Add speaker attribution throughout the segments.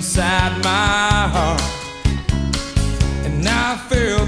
Speaker 1: inside my heart, and I feel.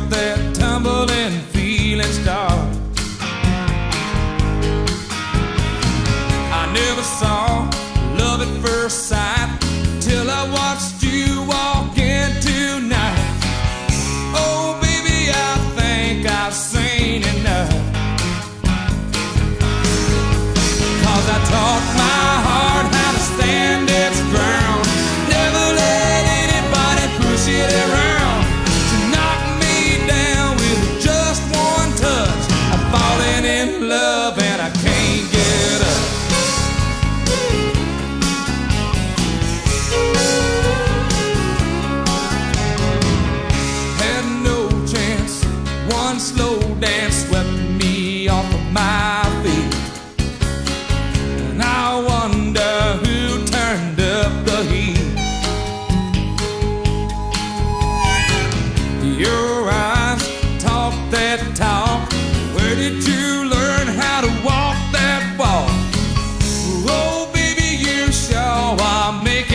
Speaker 1: make